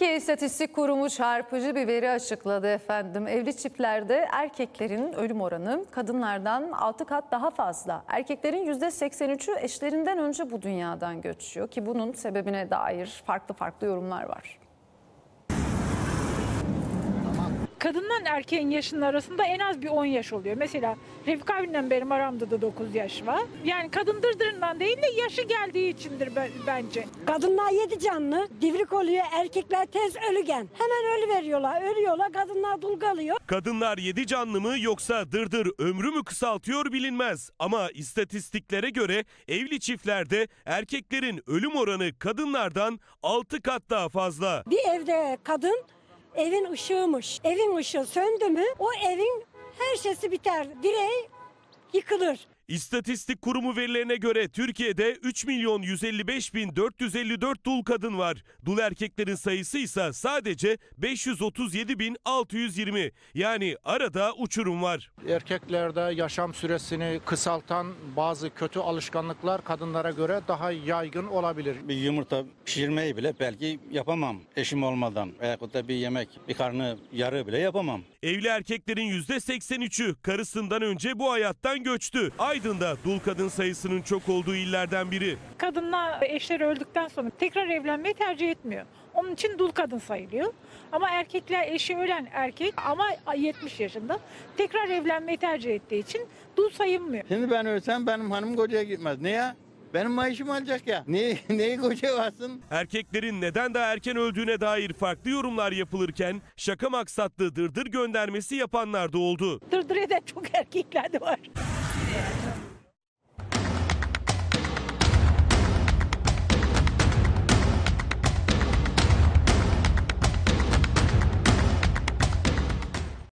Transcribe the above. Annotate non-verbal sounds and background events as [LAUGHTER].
Türkiye İstatistik Kurumu çarpıcı bir veri açıkladı efendim. Evli çiftlerde erkeklerin ölüm oranı kadınlardan 6 kat daha fazla. Erkeklerin %83'ü eşlerinden önce bu dünyadan göçüyor ki bunun sebebine dair farklı farklı yorumlar var. Kadından erkeğin yaşının arasında en az bir 10 yaş oluyor. Mesela Refik abimle benim aramda da 9 yaş var. Yani kadın dırdırından değil de yaşı geldiği içindir be- bence. Kadınlar yedi canlı, divrik oluyor, erkekler tez ölügen. Hemen ölü veriyorlar, ölüyorlar, kadınlar dul kalıyor. Kadınlar yedi canlı mı yoksa dırdır ömrü mü kısaltıyor bilinmez. Ama istatistiklere göre evli çiftlerde erkeklerin ölüm oranı kadınlardan 6 kat daha fazla. Bir evde kadın evin ışığımış. Evin ışığı söndü mü o evin her şeysi biter. Direği yıkılır. İstatistik kurumu verilerine göre Türkiye'de 3 milyon 155 bin 454 dul kadın var. Dul erkeklerin sayısı ise sadece 537 bin 620. Yani arada uçurum var. Erkeklerde yaşam süresini kısaltan bazı kötü alışkanlıklar kadınlara göre daha yaygın olabilir. Bir yumurta pişirmeyi bile belki yapamam eşim olmadan. Veyahut da bir yemek, bir karnı yarı bile yapamam. Evli erkeklerin %83'ü karısından önce bu hayattan göçtü. Aydın'da dul kadın sayısının çok olduğu illerden biri. Kadınlar eşleri öldükten sonra tekrar evlenmeyi tercih etmiyor. Onun için dul kadın sayılıyor. Ama erkekler eşi ölen erkek ama 70 yaşında tekrar evlenmeyi tercih ettiği için dul sayılmıyor. Şimdi ben ölsem benim hanım kocaya gitmez. Niye? Benim maaşım alacak ya. Neyi, [LAUGHS] neyi koca varsın? Erkeklerin neden daha erken öldüğüne dair farklı yorumlar yapılırken şaka maksatlı dırdır göndermesi yapanlar da oldu. Dırdır eden çok erkekler de var.